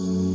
you.